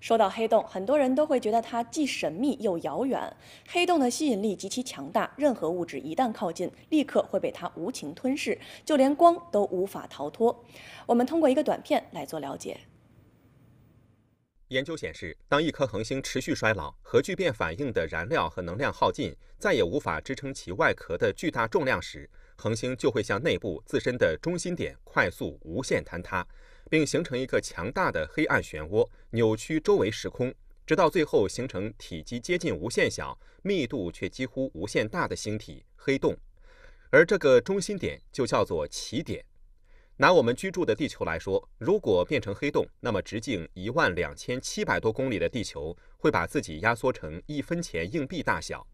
说到黑洞，很多人都会觉得它既神秘又遥远。黑洞的吸引力极其强大，任何物质一旦靠近，立刻会被它无情吞噬，就连光都无法逃脱。我们通过一个短片来做了解。研究显示，当一颗恒星持续衰老，核聚变反应的燃料和能量耗尽，再也无法支撑其外壳的巨大重量时，恒星就会向内部自身的中心点快速无限坍塌。并形成一个强大的黑暗漩涡，扭曲周围时空，直到最后形成体积接近无限小、密度却几乎无限大的星体——黑洞。而这个中心点就叫做起点。拿我们居住的地球来说，如果变成黑洞，那么直径一万两千七百多公里的地球会把自己压缩成一分钱硬币大小。